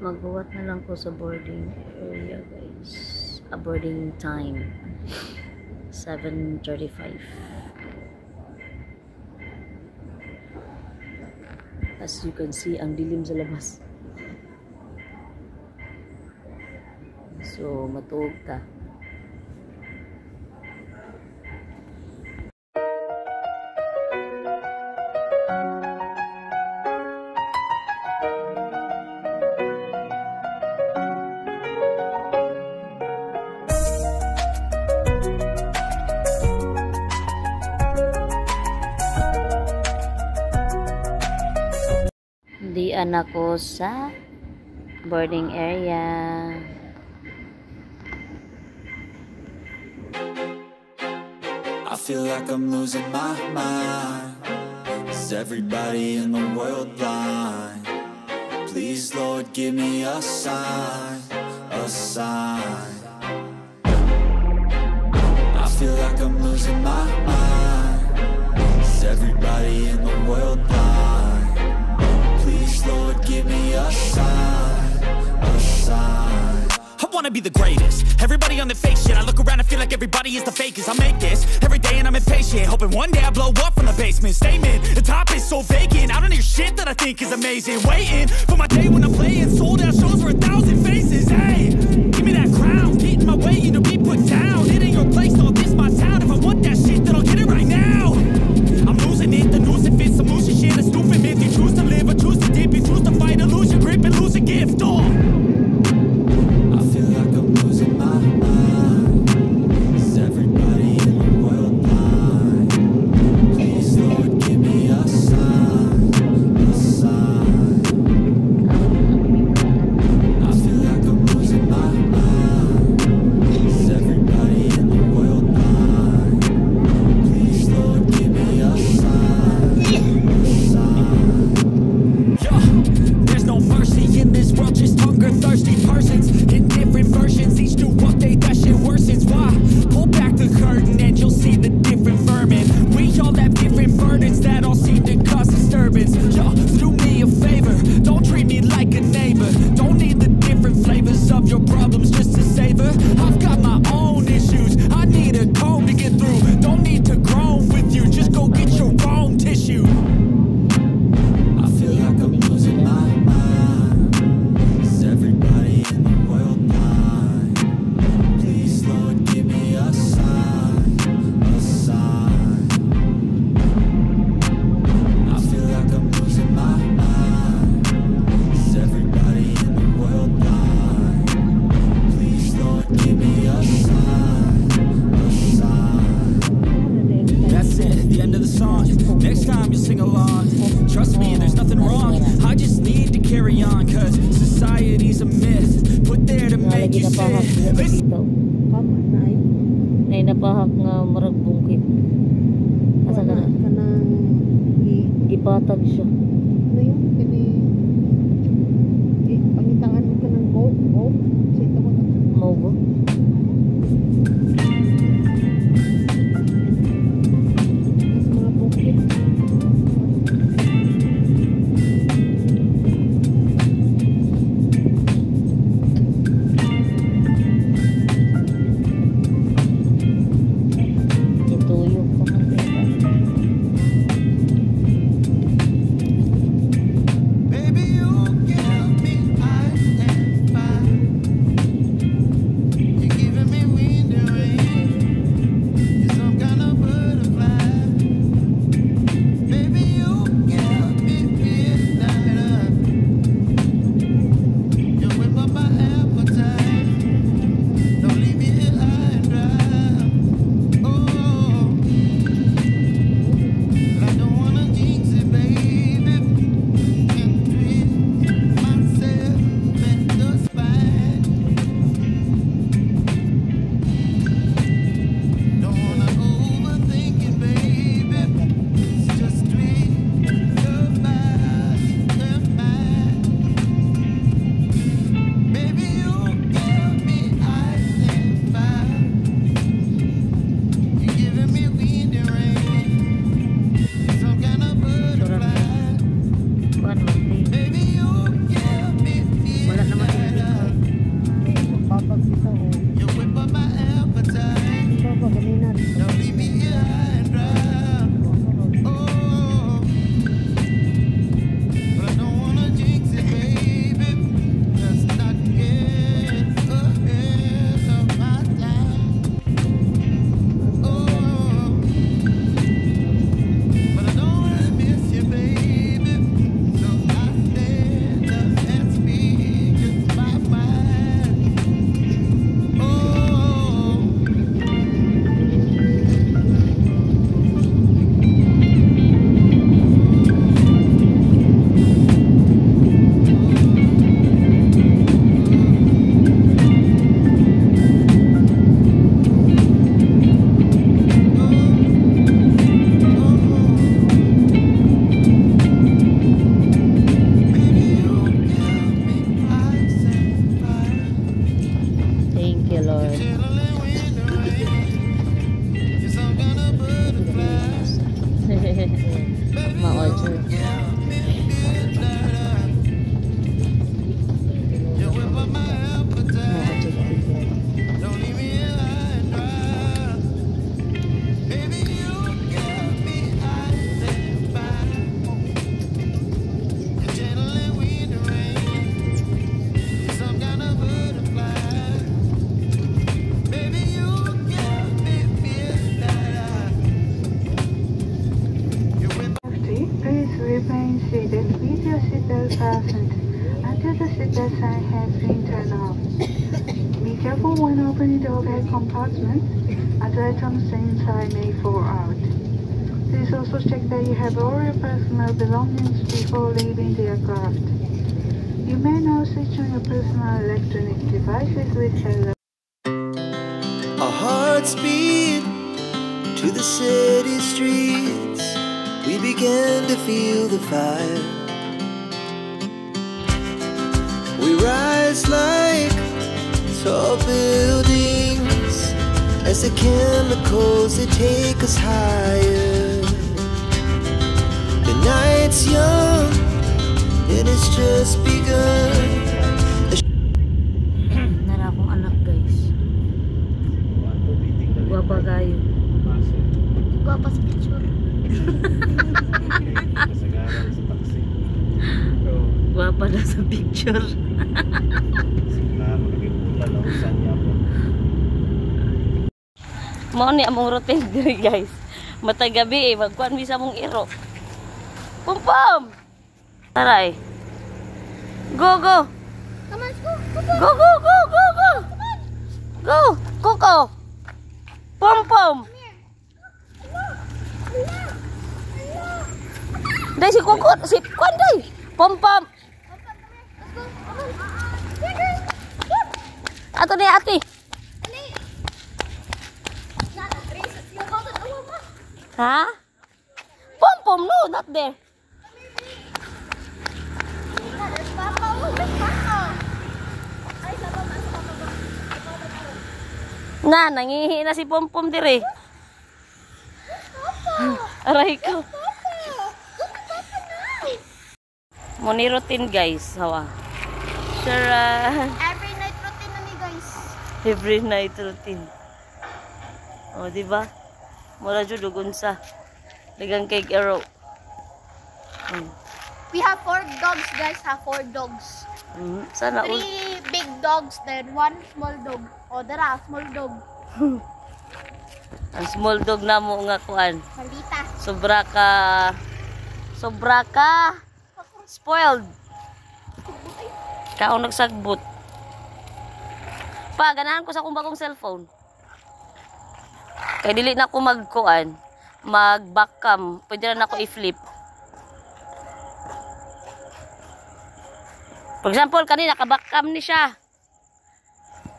magbuwat na lang ko sa boarding area guys. A boarding time. 7.35 as you can see ang dilim sa labas. So matuog ta Sa boarding area. I feel like I'm losing my mind. Is everybody in the world blind? Please, Lord, give me a sign, a sign. I feel like I'm losing my mind. Is everybody in the world blind? Wanna be the greatest. Everybody on the fake shit. I look around and feel like everybody is the fakest. I make this every day and I'm impatient. Hoping one day I blow up from the basement. Statement, the top is so vacant. I don't hear shit that I think is amazing. Waiting for my day when I'm playing sold out Nalagi you na pahak na dito. Nay napahak nga marag bungkit. Asa ka na? kanang i Ipatag siya. ano yun kani pangitangan mo kanang go go sa ito mo Mao ba? The items inside may fall out. Please also check that you have all your personal belongings before leaving the aircraft. You may now switch on your personal electronic devices with hello. Our hearts beat to the city streets. We began to feel the fire. We rise like tall buildings as the chemicals they take us higher. The night's young and it's just begun. Nara akong anak guys. Guwapa kayo. Guwapa sa picture. Guwapa na sa picture. Mao ni among routine diri guys. Matay gabi eh, bisa mong iro. Pum pum. Taray. Go go. Go. Go go go go go. Go. Coco. Pum pum. Dai si Coco, si kuan dai. Pum pum. Ato ni ati. Ha? Pum pum no, not there. Na, nangihi na si Pum Pum dire. Aray ko. Muni routine guys, hawa. Sharon. Every night routine na ni guys. Every night routine. O, di ba? Mura jud dugon sa. Dagang cake arrow. Hmm. We have four dogs guys, have four dogs. Hmm. Sana. Three big dogs, then one small dog. O, dara, small dog. Ang small dog na mo nga kuan. Malita. Sobra ka sobra ka spoiled. Kaon nagsagbot. Pa, ganahan ko sa akong bagong cellphone. Kay dili na ako magkuan, mag backcam. Pwede na ako i-flip. For example, kanina ka-backcam ni siya.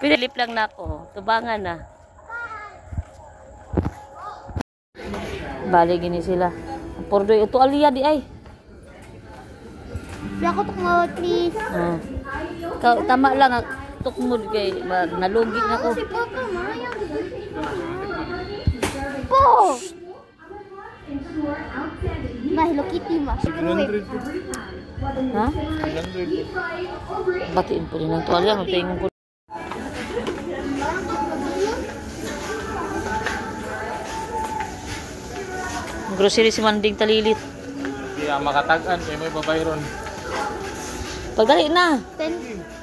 Pwede flip lang na ako. Tubangan na. Bali gini sila. Pordoy ito aliya di ay. Ako tukmawag, please. Oh. Ka tama lang tiktok mo kay nalugi na ko. Po! Ma, Hello Kitty ma. Ha? Batiin po rin ang tuwalya. Magtingin ko. Grocery si Manding Talilit. Kaya makatagan. Kaya may babayron. Pagdali na. 10.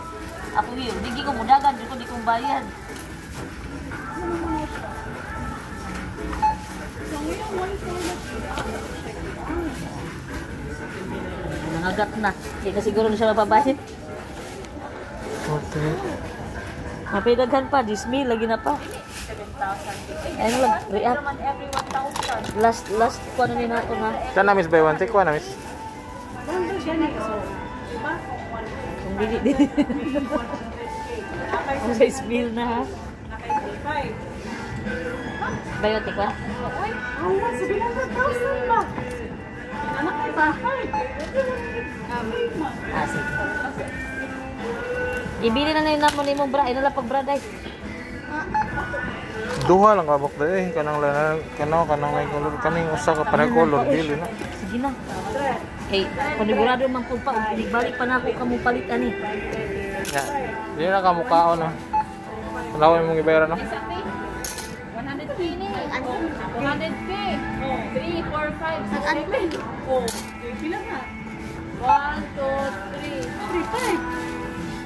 Ako yun, hindi ko mudagan, hindi ko di kong bayad. Nangagat na. Hindi na siguro na siya mapabayad. okay. Mapidaghan pa, dismil, lagi na pa. Ano lang, react. Last, last, kung ano nila ako na. Kan na miss by one take one na miss. Kung dili din. Ang size meal na ha. Biotic ba? Ah, sige. Ibili na na yun mo ni mong bra. Ino lang pag bra, day. Duha lang kabok dahil eh. Kanang lanan, kanang kanang may color. Kaning usa ka para color. Dili na. Sige na. Hey, panigurado man po pa. Balik pa na ako kamo palit ani. Ya. Dili na ka mukhaon na. Wala mong ibayaran no? 100k ni. 100k. 3, 4, 5, 6, 7. Oh, pila ka? 1, 2, 3, 3,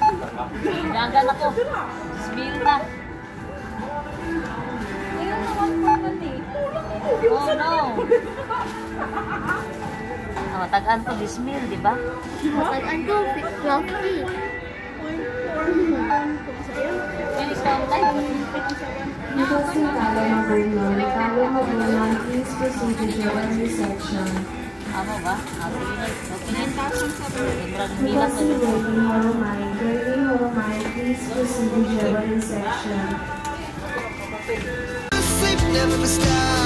5. Dagan ako. Smil na. Ayun na 1, 4, 1, eh. Oh no. Matagaan ko bismil, di ba? Please to join the section. Ano ba? Ano please to join the section. Sleep never stop.